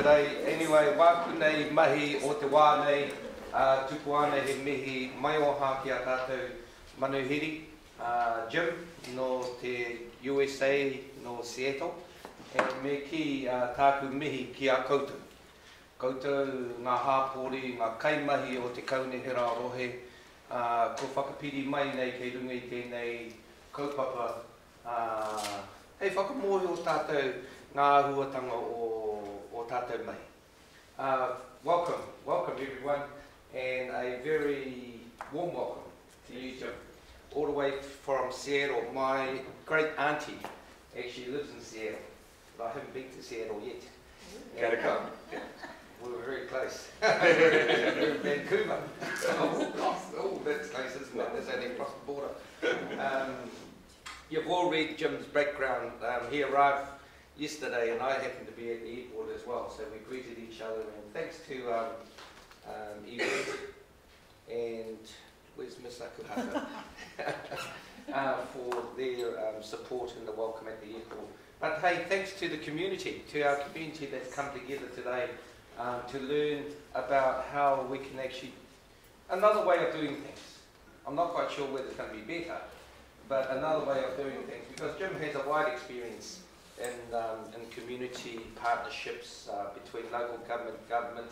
today. Anyway, wāku nei mahi o te wā nei, uh, tuku ana he mihi mai o hā ki a tātou manuhiri. Uh, Jim no te USA no Seattle. E me ki uh, tāku mihi ki a koutou. Koutou ngā hāpori, ngā kaimahi o te kaunehera rohe. Uh, ko whakapiri mai nei kei runga i tēnei kaupapa. Uh, hei whakamohi o tātou ngā ahuatanga o, o tātou mai. Uh, welcome, welcome everyone, and a very warm welcome to you, Jim. All the way from Seattle. My great auntie actually lives in Seattle, but I haven't been to Seattle yet. Gotta come. We were very close. We're in Vancouver. Oh, gosh, oh, that's close, isn't it? That's only across the border. Um, you've all read Jim's background. Um, he arrived yesterday, and I happened to be at the airport as well, so we greeted each other. And thanks to um, um, Yvette and where's Miss Akuhaka uh, for their um, support and the welcome at the airport. But hey, thanks to the community, to our community that's come together today um, to learn about how we can actually another way of doing things. I'm not quite sure whether it's going to be better, but another way of doing things because Jim has a wide experience in, um, in community partnerships uh, between local government, government.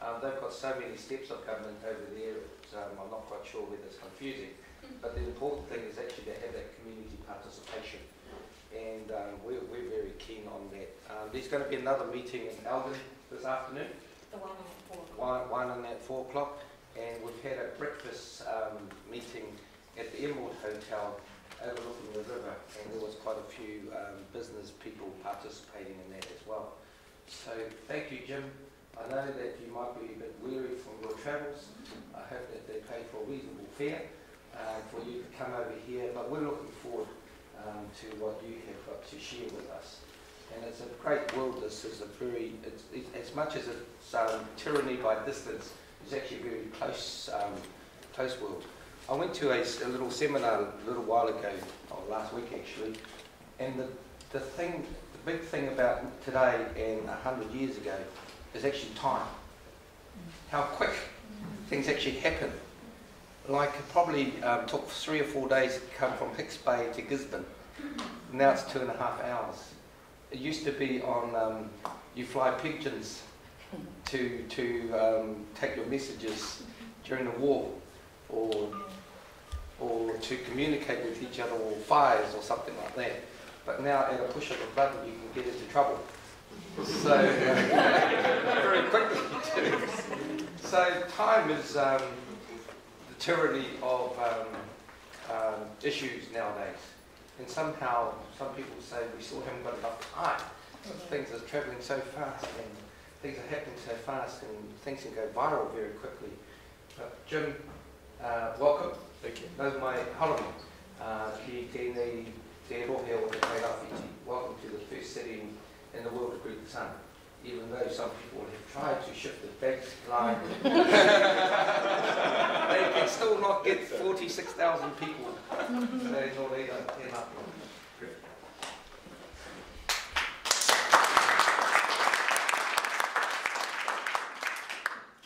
Um, they've got so many steps of government over there, it's, um, I'm not quite sure whether it's confusing. But the important thing is actually to have that community participation. And um, we're, we're very keen on that. Um, there's going to be another meeting in Elgin this afternoon, The one on the floor. one, one on at 4 o'clock. And we've had a breakfast um, meeting at the Emerald Hotel overlooking the river, and there was quite a few um, business people participating in that as well. So thank you, Jim. I know that you might be a bit weary from your travels. I hope that they pay for a reasonable fare uh, for you to come over here, but we're looking forward um, to what you have got to share with us. And it's a great world. This is a very, it's, as much as it's um, tyranny by distance, it's actually a very close, um, close world. I went to a little seminar a little while ago, or last week actually, and the, the thing, the big thing about today and a hundred years ago is actually time. How quick things actually happen. Like it probably um, took three or four days to come from Hicks Bay to Gisborne. Now it's two and a half hours. It used to be on, um, you fly pigeons to, to um, take your messages during the war or, or to communicate with each other or fires or something like that. But now at a push of a button you can get into trouble. So, very quickly too. So time is um, the tyranny of um, um, issues nowadays. And somehow, some people say we still haven't got enough time. Things are travelling so fast and things are happening so fast and things can go viral very quickly. But Jim, uh, welcome. Thank you. Nau mai harami uh, tēnei te rohe o te Tairawhiti. Welcome to the first city in, in the world greet the sun. Even though some people have tried to shift the baseline, they can still not get 46,000 people. so no reira tēnā.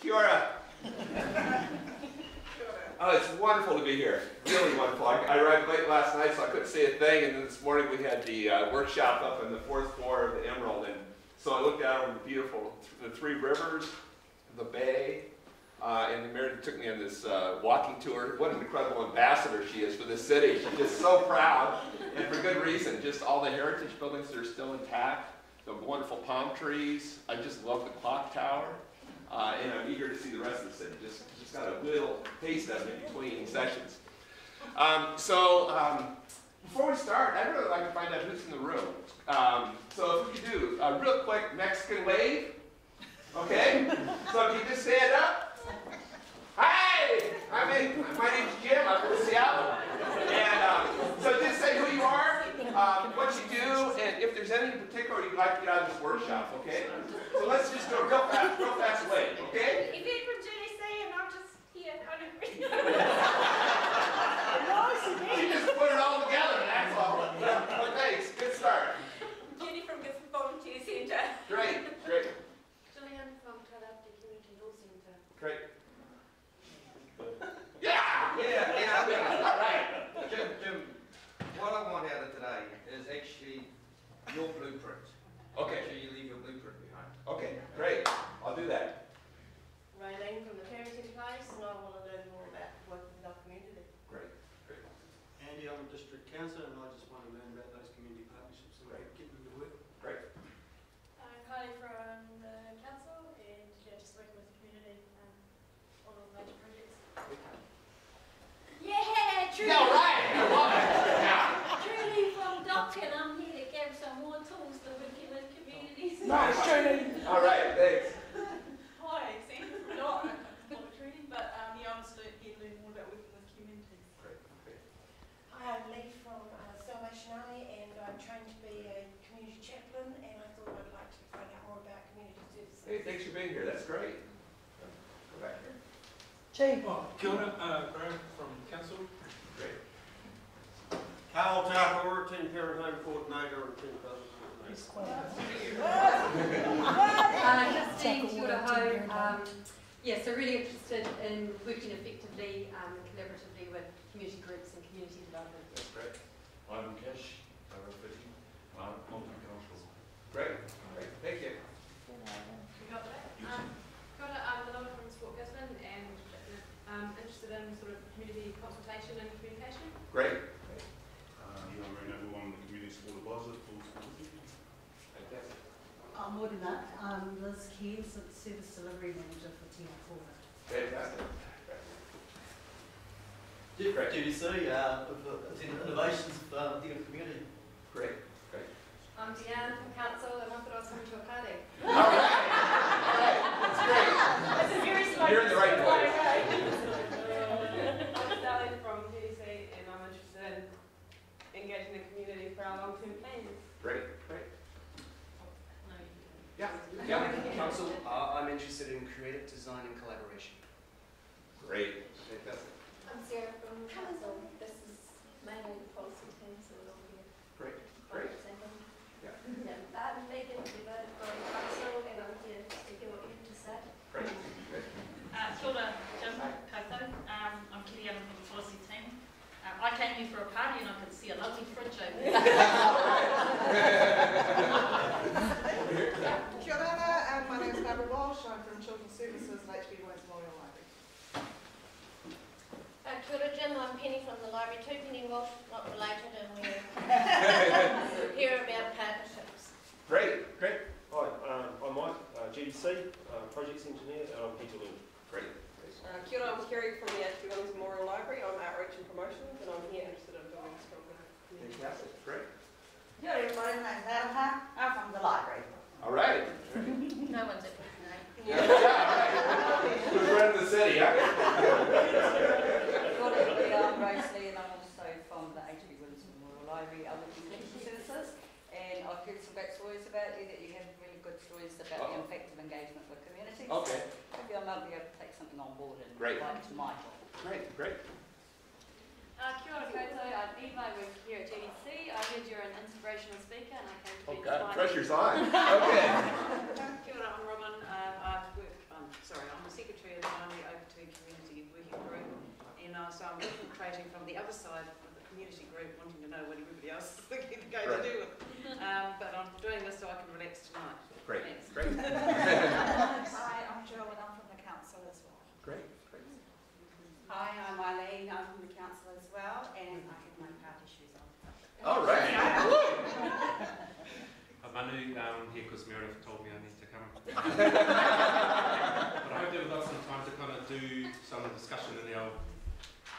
Kia ora. Oh, it's wonderful to be here. Really wonderful. I, I arrived late last night, so I couldn't see a thing. And then this morning we had the uh, workshop up on the fourth floor of the Emerald, and so I looked out over the beautiful, the three rivers, the bay, uh, and Meredith took me on this uh, walking tour. What an incredible ambassador she is for this city. She's just so proud, and for good reason. Just all the heritage buildings that are still intact, the wonderful palm trees. I just love the clock tower. Uh, and I'm eager to see the rest of the city. Just, just got a little taste of it between sessions. Um, so um, before we start, I'd really like to find out who's in the room. Um, so if we could do a real quick Mexican wave, okay? so if you just stand up. Hi, I'm in, my name's Jim. I'm from Seattle, and um, so just say who you are, um, what you do, and if there's any in you'd like to get out of this workshop, okay? So let's just a real fast, real fast wave, okay? If it from JSA and I'm just here, I don't You just put it all together, that's all. But thanks, good start. Jenny from Gisborne Volunteer Centre. Great, great. actually your blueprint. Okay, Make sure you leave your blueprint behind. okay, great, I'll do that. Raylene from the Parenting Place, and I want to learn more about working with our community. Great, great. Andy, I'm a district councillor and I just want to learn about those community partnerships and Great. get them to work. I'm Kylie from the council and yeah, just working with the community um, on all major projects. Yeah, Trudy. Yeah, right, I love it. Yeah. Trudy from Doctor, and I'm here to give some more tools to working with communities. Nice, All right, thanks. Hi, Sandra from Dot. Not Trudy, but um, yeah, I'm just lear- here learning more about working with communities. Great, great. Hi, I'm Lee from uh, Salvation Army, and I'm trained to be a community chaplain, and I thought I'd like to find out more about community services. Hey, thanks for being here, that's great. Go back here. Oh, kia ora, uh, Graham from council. Great. Carl Tapper, Team Parent Home Coordinator and Team Brothers Coordinator. Uh, Justine, kia ora ho. Um, yeah, so really interested in working effectively um, and collaboratively with community groups and community development. That's great. I'm Cash, Borough Fifty, I'm multicultural. Great, great, thank you. We got that. Um, got it, um, Manila from Sport Gisborne and um, interested in sort of community consultation and communication. Great. Uh, yeah, I'm Reno, who I'm the community sport advisor for Sport Fifty. Fantastic. I'm Morena, I'm Liz Keys, Service Delivery Manager for Tina Corner. Fantastic. Jeff, GDC, uh, of the- it's innovations of uh, the community. Great, great. I'm Deanne from council and I thought I was coming to a party. All right, all right, that's great. It's a very slow. You're in the right place. I'm Sally from PDC and I'm interested in engaging the community for our long-term plans. Great, great. Yeah, Yeah, yeah. council, uh, I'm interested in creative design and collaboration. Great, fantastic. I'm Sarah from council. This is mainly the policy team, so we'll be Great, great. representing. Yeah. Yeah, I'm Megan Dever from council and I'm here to hear what you have to say. Great, great. Uh, kia ora, Jim, koutou. Um, I'm Kitty Allen from the policy team. Um, I came here for a party and I could see a lovely fridge over there. Kia ora, um, my name is Barbara Walsh, I'm from Children's Services at HB Williams Memorial Library. Uh, kia ora, Jim, I'm Penny from the library too, Penny Walsh, not related, and we're here about partnerships. Great, great. Hi, um, I'm Mike, uh, GDC, uh, Projects Engineer, and I'm here to learn. Great, great. Uh, kia ora, I'm Kerry from the HB Williams Memorial Library. I'm outreach and promotions and I'm here interested in building stronger communities. Fantastic, great. Yeah, everybody, my name's Alha, I'm from the library. All right. No one's at this name. Yeah, yeah, right. Who's running the city, huh? Good evening, I'm Grace Lee and I'm also from the HB Williams Memorial Library, I work in clinical services. And I've heard some great stories about you, that you have really good stories about the Uh-oh. effective engagement with communities. Okay, Maybe I might be able to take something on board and Great. apply it to my job. great, great. Uh, kia ora koutou, I'm Eva, I work here at GDC. I heard you're an inspirational speaker and I came to Oh, be God, pressure's on. Okay. Kia ora, I'm Robin. Uh, I work, um, sorry, I'm the secretary of the Māori Open Community Working Group. And uh, so I'm infiltrating from the other side of the community group, wanting to know what everybody else is thinking they're going to do with it. Um, but I'm doing this so I can relax tonight. Great, Thanks. great, Hi, I'm Jill and I'm from the council as well. great, great. Hi, I'm Eileen, I'm from the council as well, and I have my party shoes on. All right. I'm Manu, um, here because Meredith told me I need to come. but I hope that we've got some time to kind of do some discussion in our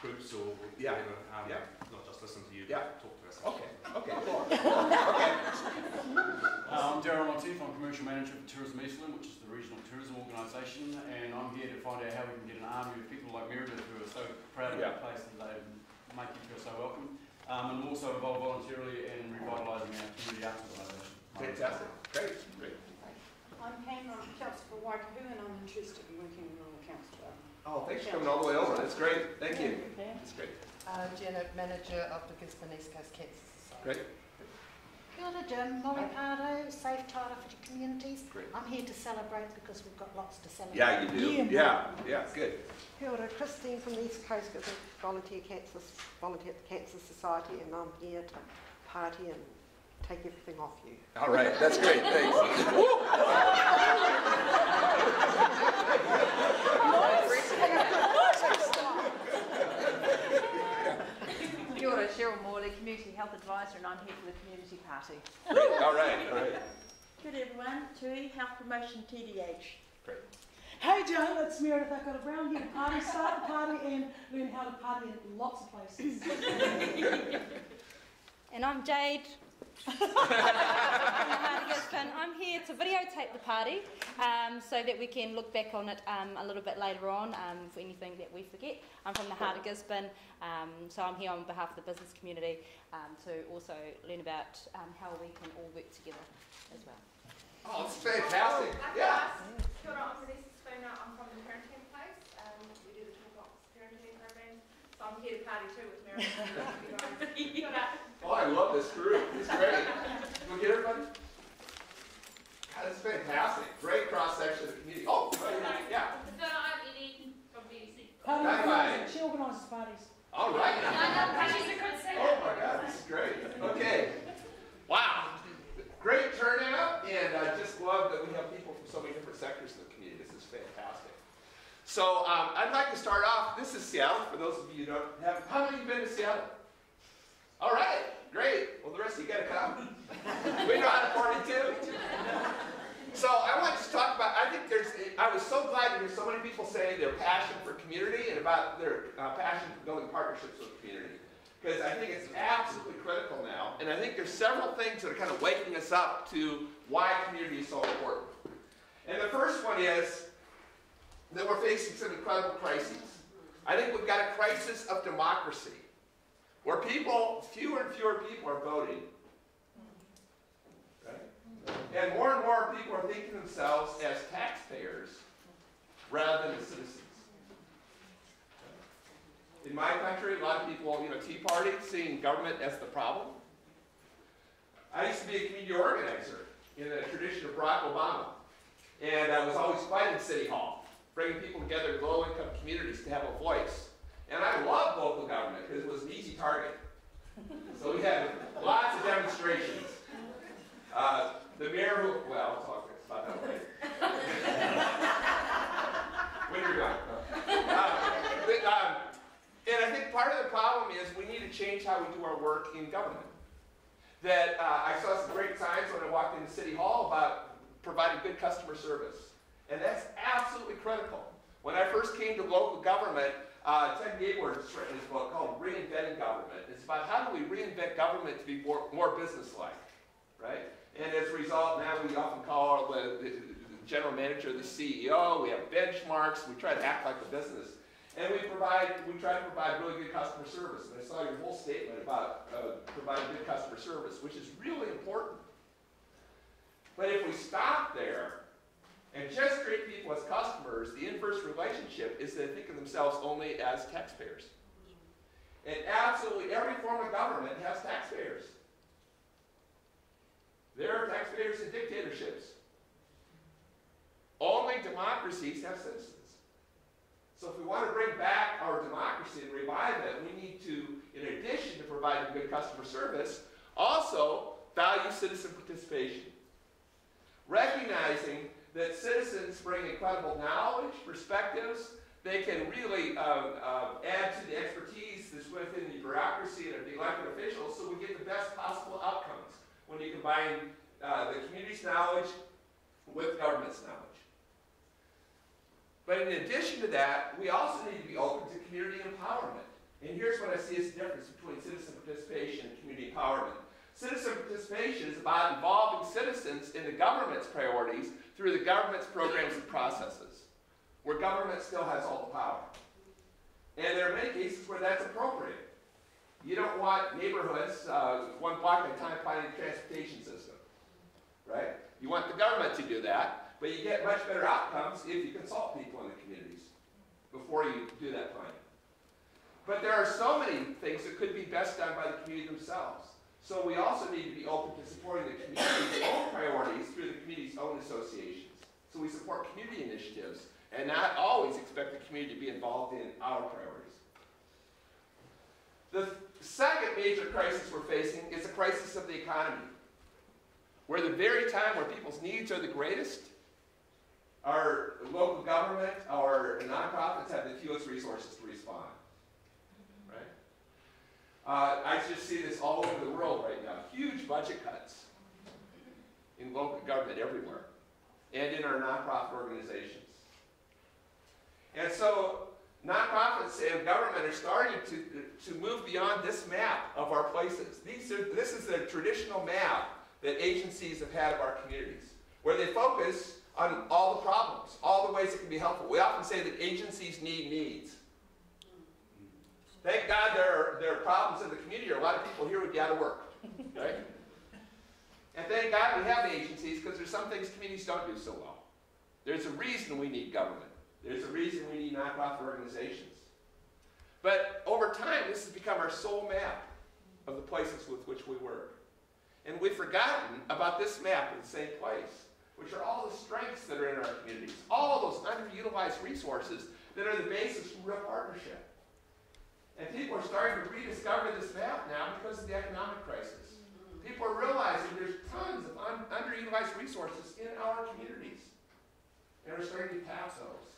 groups or Yeah, whatever, um, yeah. not just listen to you, Yeah. but talk to us. Okay, okay. Okay. Uh, I'm Darryl Monteith, I'm Commercial Manager for Tourism Eastland, which is the regional tourism organisation, and I'm here to find out how we can get an army of people like Meredith who are so proud of Yeah. our place and they make you feel so welcome. Um, and also involved voluntarily in revitalising our community arts organisation. Fantastic, great, great. I'm Pam, I'm council for Waikahu and I'm interested in working on the council. Oh, thanks for coming all the way over, that's great, thank you. That's great, Uh, Janet, manager of the Gisborne East Coast Cancer Society. great, Kia ora Jim, Molly Pardo, Safe Title for Communities. great. I'm here to celebrate because we've got lots to celebrate. Yeah, you do, yeah, yeah, good. Kia ora, Christine from the East Coast, volunteer cancer, volunteer at the Cancer Society, and I'm here to party and take everything off you. All right, that's great, thanks. Kia ora, Cheryl Morley, Community Health Advisor, and I'm here for the Community Party. Great, all right, all right. Good everyone, Tui, Health Promotion TDH. Great. Hey Joe, it's Meredith Akota Brown here to party, start the party and learn how to party in lots of places. And I'm Jade from the Heart of Gisborne. I'm here to videotape the party um, so that we can look back on it um, a little bit later on um, for anything that we forget. I'm from the Heart of Gisborne, um, so I'm here on behalf of the business community um, to also learn about um, how we can all work together as well. Oh, it's fantastic, yeah. Kia ora, I'm Vanessa Spooner, I'm from the Parenting Place, um, we do the toolbox parenting programs, so I'm here to party too with Meredith. Kia ora. Oh, I love this group, it's great. Can we get everybody? God, this is fantastic, great cross-section of the community. Oh, right, yeah, So I'm Edie from BBC. Party Bye bye. organiser, she organises parties. all right. She's a good singer. Oh my God, this is great. Okay. Wow. Great turnout, and I just love that we have people from so many different sectors of the community. This is fantastic. So um, I'd like to start off. This is Seattle. For those of you who don't have, how many of you been to Seattle? All right, great. Well, the rest of you got to come. We know how to party too. So I want to talk about. I think there's. I was so glad to hear so many people say their passion for community and about their uh, passion for building partnerships with the community because I think it's absolutely critical now. And I think there's several things that are kind of waking us up to why community is so important. And the first one is that we're facing some incredible crises. I think we've got a crisis of democracy, where people, fewer and fewer people are voting. And more and more people are thinking themselves as taxpayers rather than as citizens. In my country, a lot of people, you know, Tea Party, seeing government as the problem. I used to be a community organizer in the tradition of Barack Obama. And I was always fighting City Hall, bringing people together in low-income communities to have a voice. And I loved local government because it was an easy target. So we had lots of demonstrations. Uh, the mayor who, well, I'll talk about that later. when you're done. Uh, but, um, and I think part of the problem is we need to change how we do our work in government. That uh, I saw some great signs when I walked into City Hall about providing good customer service. And that's absolutely critical. When I first came to local government, uh, Ted Gaebler's written this book called Reinventing Government. It's about how do we reinvent government to be more, more business-like, right? And as a result, now we often call the, general manager the CEO. We have benchmarks. We try to act like a business. And we provide, we try to provide really good customer service. And I saw your whole statement about uh, providing good customer service, which is really important. But if we stop there and just treat people as customers, the inverse relationship is they think of themselves only as taxpayers. And absolutely every form of government has taxpayers. There are taxpayers in dictatorships. Only democracies have citizens. So if we want to bring back our democracy and revive it, we need to, in addition to providing good customer service, also value citizen participation. Recognizing that citizens bring incredible knowledge, perspectives, they can really um, um, add to the expertise that's within the bureaucracy and the elected officials so we get the best possible outcomes when you combine uh, the community's knowledge with government's knowledge. But in addition to that, we also need to be open to community empowerment. And here's what I see as the difference between citizen participation and community empowerment. Citizen participation is about involving citizens in the government's priorities through the government's programs and processes, where government still has all the power. And there are many cases where that's appropriate. You don't want neighborhoods uh, one block at a time planning a transportation system, right? You want the government to do that, but you get much better outcomes if you consult people in the communities before you do that planning. But there are so many things that could be best done by the community themselves. So we also need to be open to supporting the community's own priorities through the community's own associations. So we support community initiatives and not always expect the community to be involved in our priorities. The second major crisis we're facing is the crisis of the economy. where the very time where people's needs are the greatest, our local government, our nonprofits have the fewest resources to respond. Right? Uh, I just see this all over the world right now. Huge budget cuts in local government everywhere and in our nonprofit organizations. And so nonprofits and government are starting to, to move beyond this map of our places. These are, this is the traditional map that agencies have had of our communities, where they focus on all the problems, all the ways it can be helpful. We often say that agencies need needs. Thank God there are, there are problems in the community, or a lot of people here would be out of work, right? and thank God we have agencies, because there's some things communities don't do so well. There's a reason we need government. There's a reason we need nonprofit organizations. But over time, this has become our sole map of the places with which we work. And we've forgotten about this map in the same place, which are all the strengths that are in our communities, all those underutilized resources that are the basis for real partnership. And people are starting to rediscover this map now because of the economic crisis. People are realizing there's tons of un underutilized resources in our communities. And we're starting to tap those.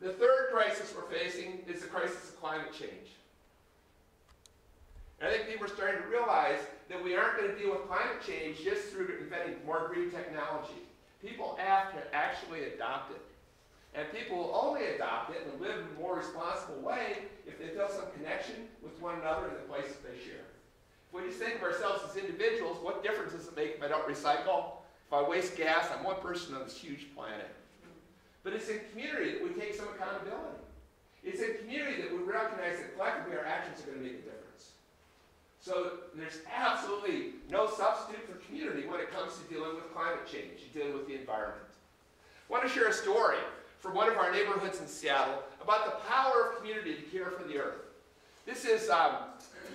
The third crisis we're facing is the crisis of climate change. And I think people are starting to realize that we aren't going to deal with climate change just through inventing more green technology. People have to actually adopt it. And people will only adopt it and live in a more responsible way if they feel some connection with one another in the places they share. If we just think of ourselves as individuals, what difference does it make if I don't recycle? If I waste gas, I'm one person on this huge planet. But it's in community that we take some accountability. It's in community that we recognize that collectively our actions are going to make a difference. So there's absolutely no substitute for community when it comes to dealing with climate change, dealing with the environment. I want to share a story from one of our neighborhoods in Seattle about the power of community to care for the earth. This is um,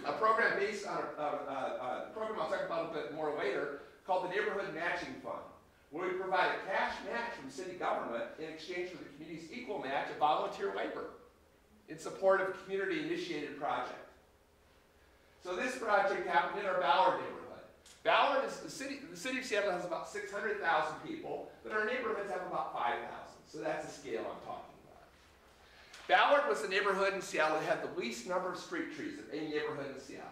a program based on a, a, a, a program I'll talk about a bit more later called the Neighborhood Matching Fund where we provide a cash match from city government in exchange for the community's equal match of volunteer labor in support of a community-initiated project. So this project happened in our Ballard neighborhood. Ballard is the city, the city of Seattle has about 600,000 people, but our neighborhoods have about 5,000. So that's the scale I'm talking about. Ballard was the neighborhood in Seattle that had the least number of street trees of any neighborhood in Seattle.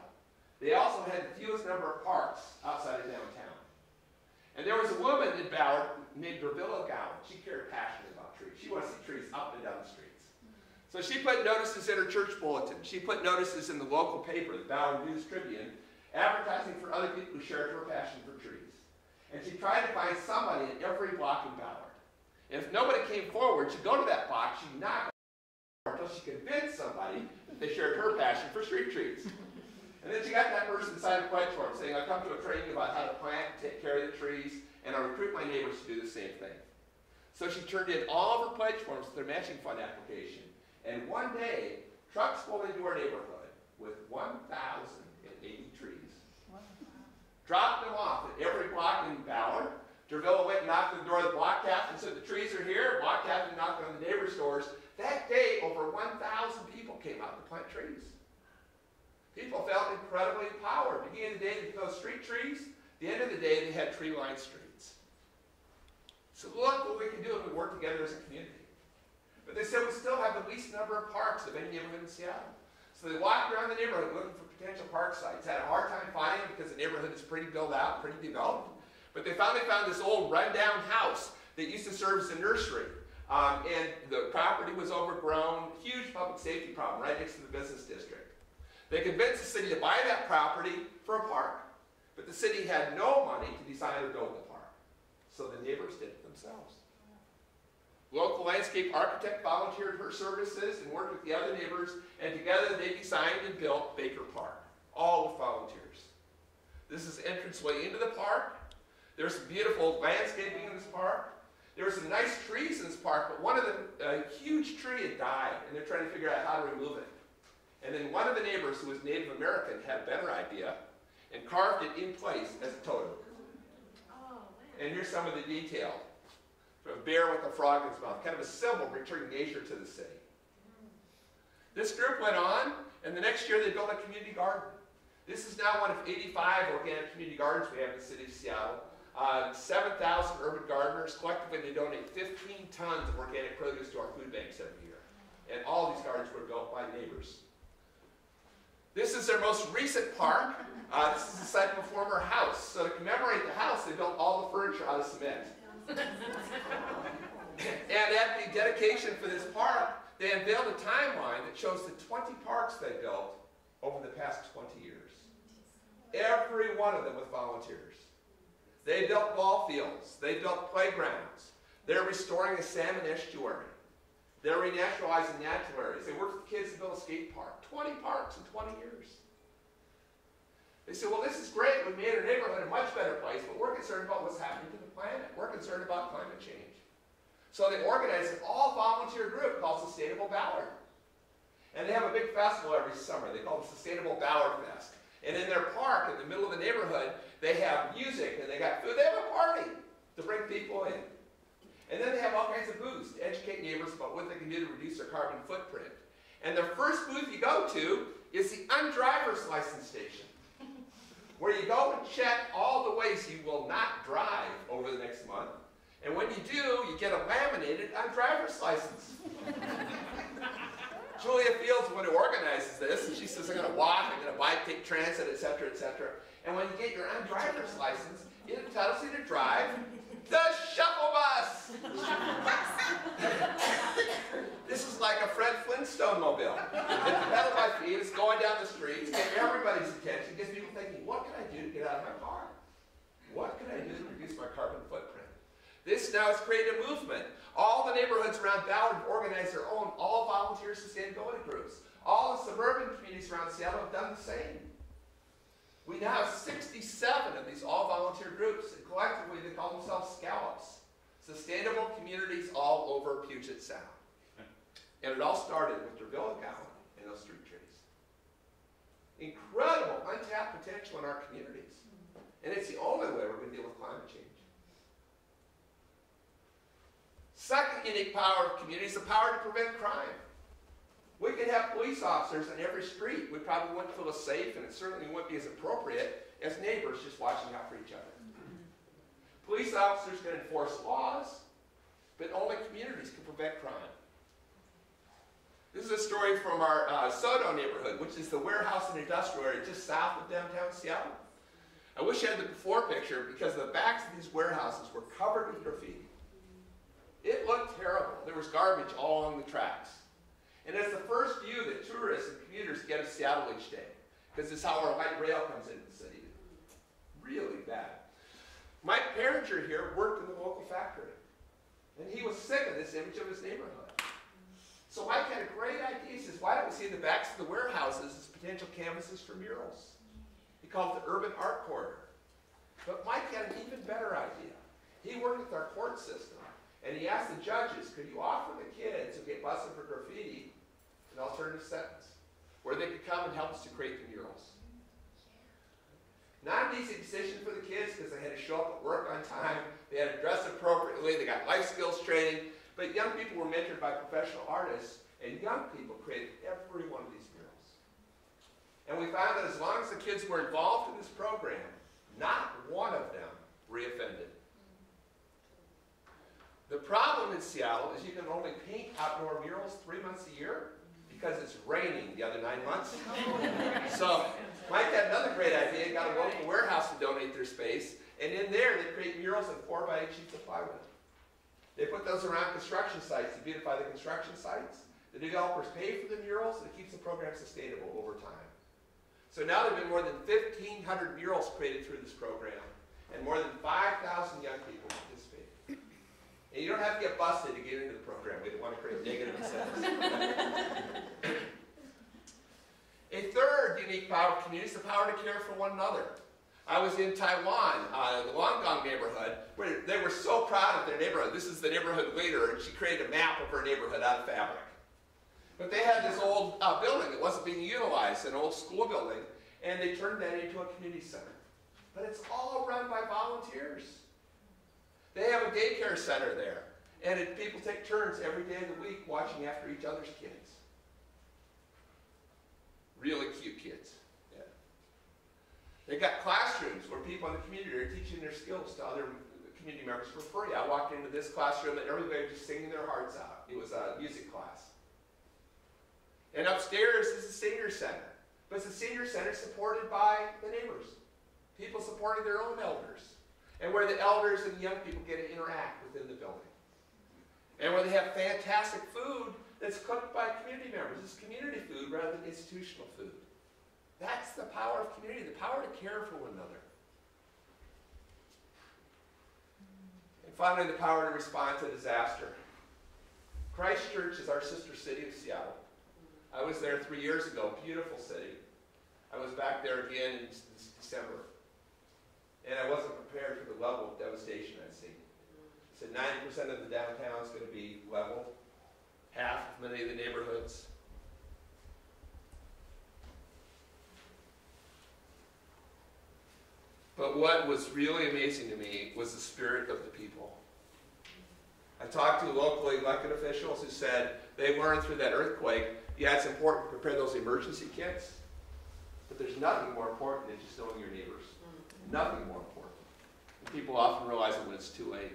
They also had the fewest number of parks outside of downtown. And there was a woman in Ballard named Dervilla Gowan. She cared passionately about trees. She wanted to see trees up and down the streets. So she put notices in her church bulletin. She put notices in the local paper, the Ballard News Tribune, advertising for other people who shared her passion for trees. And she tried to find somebody in every block in Ballard. And if nobody came forward, she'd go to that block, she'd knock until she convinced somebody that they shared her passion for street trees. And then she got that person sign a pledge form saying, I'll come to a training about how to plant take care of the trees, and I'll recruit my neighbors to do the same thing. So she turned in all of her pledge forms to their matching fund application. And one day, trucks pulled into our neighborhood with 1,080 trees. Wow. Dropped them off at every block in Ballard. Dervilla went and knocked on the door of the block captain and said, the trees are here. Block captain knocked on the neighbor's doors. That day, over 1,000 people came out to plant trees. People felt incredibly empowered. Beginning of the day, they those street trees. The end of the day, they had tree-lined streets. So look what we can do if we work together as a community. But they said we still have the least number of parks of any neighborhood in Seattle. So they walked around the neighborhood looking for potential park sites. Had a hard time finding them because the neighborhood is pretty built out, pretty developed. But they finally found this old rundown house that used to serve as a nursery. Um, and the property was overgrown, huge public safety problem right next to the business district. They convinced the city to buy that property for a park. But the city had no money to design or build the park. So the neighbors did it themselves. Local landscape architect volunteered her services and worked with the other neighbors, and together they designed and built Baker Park, all with volunteers. This is entranceway into the park. There's some beautiful landscaping in this park. There were some nice trees in this park, but one of them, a huge tree had died, and they're trying to figure out how to remove it. And then one of the neighbors, who was Native American, had a better idea and carved it in place as a totem. And here's some of the detail. A bear with a frog in its mouth, kind of a symbol returning nature to the city. This group went on, and the next year they built a community garden. This is now one of 85 organic community gardens we have in the city of Seattle. Uh, 7,000 urban gardeners. Collectively, they donate 15 tons of organic produce to our food banks every year. And all these gardens were built by neighbors. This is their most recent park. Uh, this is the site of a former house. So to commemorate the house, they built all the furniture out of cement. and at the dedication for this park, they unveiled a timeline that shows the 20 parks they built over the past 20 years. Every one of them with volunteers. They built ball fields. They built playgrounds. They're restoring a salmon estuary. They're renaturalizing natural areas. They worked with kids to build a skate park. 20 parks in 20 years. They said, well, this is great. We made our neighborhood a much better place, but we're concerned about what's happening to the planet. We're concerned about climate change. So they organized an all-volunteer group called Sustainable Ballard. And they have a big festival every summer. They call it Sustainable Ballard Fest. And in their park, in the middle of the neighborhood, they have music and they got food. They have a party to bring people in. And then they have all kinds of booths to educate neighbors about what they can do to reduce their carbon footprint. And the first booth you go to is the undriver's license station, where you go and check all the ways you will not drive over the next month. And when you do, you get a laminated undriver's license. Julia Fields the one who organizes this, and she says, I'm going to walk, I'm going to bike, take transit, etc., etc. And when you get your undriver's license, it entitles you to drive the shuttle bus. this is like a Fred Flintstone mobile. It's pedal by feet, it's going down the street, streets, get everybody's attention, it gets people thinking, what can I do to get out of my car? What can I do to reduce my carbon footprint? This now has created a movement. All the neighborhoods around Ballard have organized their own all-volunteer sustainability groups. All the suburban communities around Seattle have done the same. We now have 67 of these all-volunteer groups, and collectively they call themselves Scallops, sustainable communities all over Puget Sound. And it all started with Dervilla Gowan and those street trees. Incredible untapped potential in our communities. And it's the only way we're going to deal with climate change. Second unique power of communities, the power to prevent crime. We could have police officers on every street. We probably wouldn't feel as safe, and it certainly wouldn't be as appropriate as neighbors just watching out for each other. Police officers can enforce laws, but only communities can prevent crime. This is a story from our uh, SoDo neighborhood, which is the warehouse and industrial area just south of downtown Seattle. I wish I had the before picture because the backs of these warehouses were covered with graffiti. It looked terrible. There was garbage all along the tracks. And it's the first view that tourists and commuters get of Seattle each day, because it's how our light rail comes into the city. Really bad. Mike Perringer here worked in the local factory, and he was sick of this image of his neighborhood. So Mike had a great idea. He says, why don't we see the backs of the warehouses as potential canvases for murals? He called it the Urban Art Corridor. But Mike had an even better idea. He worked with our court system, and he asked the judges, could you offer the kids who get busted for graffiti an alternative sentence where they could come and help us to create the murals? Not an easy decision for the kids because they had to show up at work on time, they had to dress appropriately, they got life skills training, but young people were mentored by professional artists, and young people created every one of these murals. And we found that as long as the kids were involved in this program, not one of them reoffended. The problem in Seattle is you can only paint outdoor murals three months a year because it's raining the other nine months. so Mike had another great idea. He got a local warehouse to donate their space, and in there they create murals in four by eight sheets of plywood. They put those around construction sites to beautify the construction sites. The developers pay for the murals, and it keeps the program sustainable over time. So now there have been more than 1,500 murals created through this program, and more than 5,000 young people. And you don't have to get busted to get into the program. We don't want to create negative incentives. A third unique power of community is the power to care for one another. I was in Taiwan, uh, the Longgang neighborhood, where they were so proud of their neighborhood. This is the neighborhood leader, and she created a map of her neighborhood out of fabric. But they had this old uh, building that wasn't being utilized, an old school building, and they turned that into a community center. But it's all run by volunteers. They have a daycare center there, and it, people take turns every day of the week watching after each other's kids. Really cute kids. Yeah. They got classrooms where people in the community are teaching their skills to other community members for free. I walked into this classroom and everybody was just singing their hearts out. It was a music class. And upstairs is the senior center. But it's a senior center supported by the neighbors. People supporting their own elders. And where the elders and the young people get to interact within the building. And where they have fantastic food that's cooked by community members. It's community food rather than institutional food. That's the power of community, the power to care for one another. And finally, the power to respond to disaster. Christchurch is our sister city of Seattle. I was there three years ago, beautiful city. I was back there again in December. And I wasn't prepared for the level of devastation I'd seen. Said 90% of the downtown is going to be level, half of many of the neighborhoods. But what was really amazing to me was the spirit of the people. I talked to locally elected officials who said they learned through that earthquake, yeah, it's important to prepare those emergency kits, but there's nothing more important than just knowing your neighbors. Nothing more important. And people often realize it when it's too late.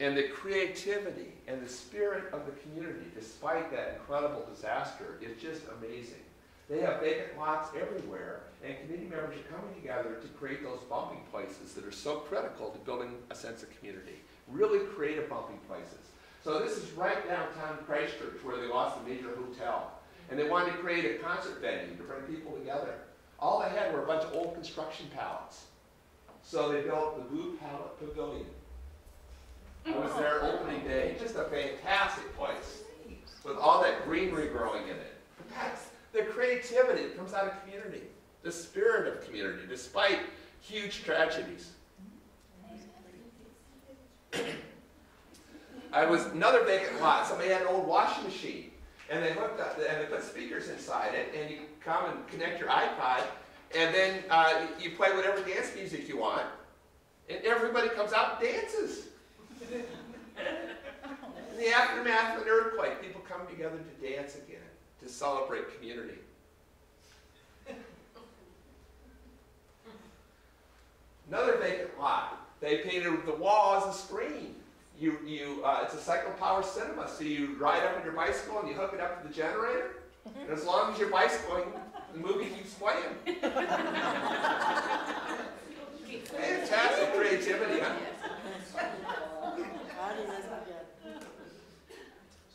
And the creativity and the spirit of the community, despite that incredible disaster, is just amazing. They have vacant lots everywhere, and community members are coming together to create those bumping places that are so critical to building a sense of community. Really creative bumping places. So this is right downtown Christchurch, where they lost a major hotel. And they wanted to create a concert venue to bring people together. All they had were a bunch of old construction pallets. So they built the Blue Pallet Pavilion. I was there oh. opening day. Just a fantastic place with all that greenery growing in it. That's the creativity that comes out of community, the spirit of community, despite huge tragedies. I was another vacant lot. Somebody had an old washing machine, and they hooked up and they put speakers inside it, and you come and connect your iPod, and then uh, you play whatever dance music you want, and everybody comes out and dances. In the aftermath of an earthquake, people come together to dance again, to celebrate community. Another vacant lot. They painted the wall as a screen. You, you, uh, it's a cycle power cinema, so you ride up on your bicycle and you hook it up to the generator, and as long as you're bicycling, the movie keeps playing. Fantastic creativity. huh?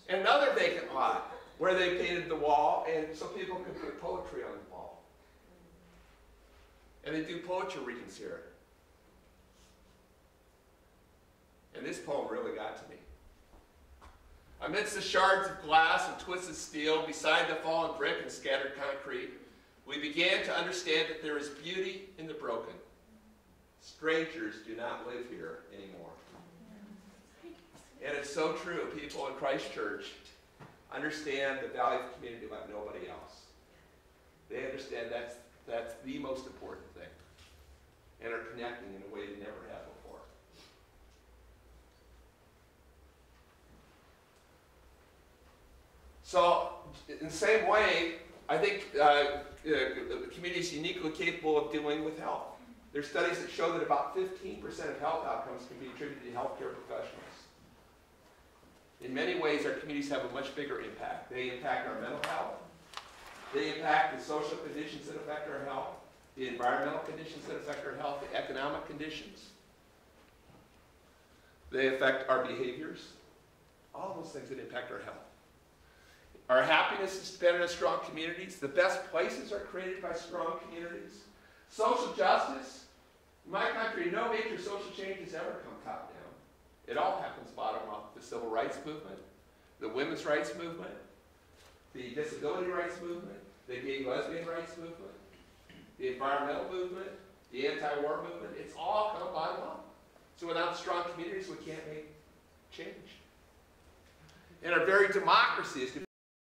Another vacant lot where they painted the wall and so people could put poetry on the wall. And they do poetry readings here. And this poem really got to me. Amidst the shards of glass and twisted steel, beside the fallen brick and scattered concrete, we began to understand that there is beauty in the broken. Strangers do not live here anymore. And it's so true. People in Christchurch understand the value of community like nobody else. They understand that's, that's the most important thing and are connecting in a way they never have before. So, in the same way, I think uh, uh, the community is uniquely capable of dealing with health. There are studies that show that about 15% of health outcomes can be attributed to healthcare professionals. In many ways, our communities have a much bigger impact. They impact our mental health. They impact the social conditions that affect our health, the environmental conditions that affect our health, the economic conditions. They affect our behaviors, all those things that impact our health. Our happiness is dependent on strong communities. The best places are created by strong communities. Social justice. In my country, no major social change has ever come top down. It all happens bottom up. The civil rights movement, the women's rights movement, the disability rights movement, the gay lesbian rights movement, the environmental movement, the anti-war movement. It's all come bottom up. So without strong communities, we can't make change. And our very democracy is